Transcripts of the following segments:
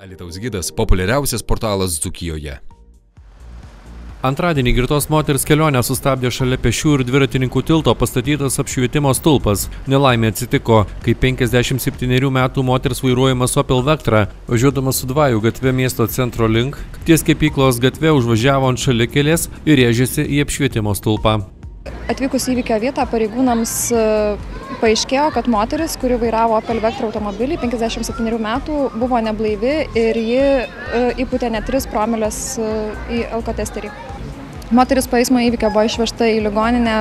Alitaus gidas - populiariausias portalas Dzukijoje. Antradienį girtos moters kelionę sustabdė šalia pešių ir dviratininkų tilto pastatytas apšvietimo stulpas. Nelaimė atsitiko, kai 57 metų moters vairuojamas Opel Vectra, važiuodamas su dvajų gatve miesto centro link, ties kepyklos gatve užvažiavo ant šalikelės ir rėžėsi į apšvietimo stulpą. Atvykus įvykio vietą pareigūnams e, paaiškėjo, kad moteris, kuri vairavo Opel Vectra automobilį, 57 metų, buvo neblaivi ir ji e, įputė net 3 promilės e, į alkotesterį. Moteris po eismo įvykio buvo išvežta į ligoninę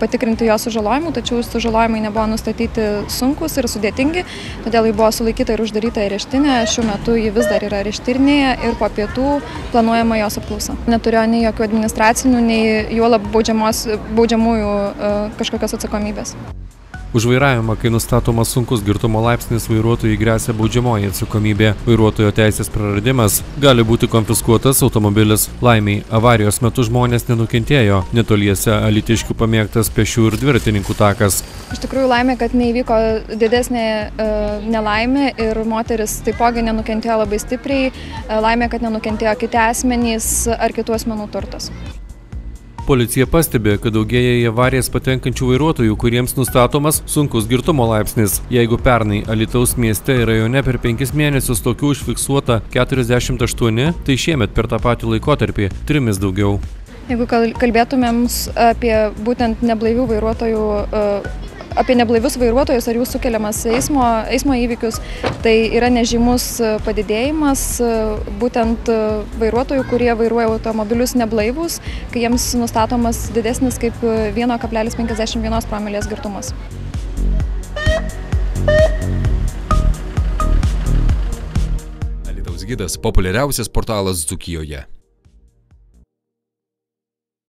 patikrinti jos sužalojimų, tačiau sužalojimai nebuvo nustatyti sunkus ir sudėtingi, todėl ji buvo sulaikyta ir uždaryta į reštinę. Šiuo metu ji vis dar yra reštinėje ir po pietų planuojama jos apklausa. Neturėjo nei jokių administracinių, nei juolab baudžiamųjų kažkokios atsakomybės. Už vairavimą, kai nustatomas sunkus girtumo laipsnis, vairuotojai grėsia baudžiamoji atsakomybė. Vairuotojo teisės praradimas gali būti konfiskuotas automobilis. Laimiai, avarijos metu žmonės nenukentėjo. Netoliese alitiškių pamėgtas pešių ir dviratininkų takas. Iš tikrųjų laimė, kad neįvyko didesnė uh, nelaimė ir moteris taipogi nenukentėjo labai stipriai. Uh, laimė, kad nenukentėjo kiti asmenys ar kitų asmenų turtas. Policija pastebi, kad daugėja į avarijas patenkančių vairuotojų, kuriems nustatomas sunkus girtumo laipsnis. Jeigu pernai Alitaus mieste ir rajone per penkis mėnesius tokių užfiksuota 48, tai šiemet per tą patį laikotarpį trimis daugiau. Jeigu kalbėtumėm apie būtent neblaivių vairuotojų apie neblaivius vairuotojus ar jų sukeliamas eismo, eismo įvykius, tai yra nežymus padidėjimas būtent vairuotojų, kurie vairuoja automobilius neblaivus, kai jiems nustatomas didesnis kaip 1,51 promilės girtumas. Alitaus gidas - populiariausias portalas Dzukijoje.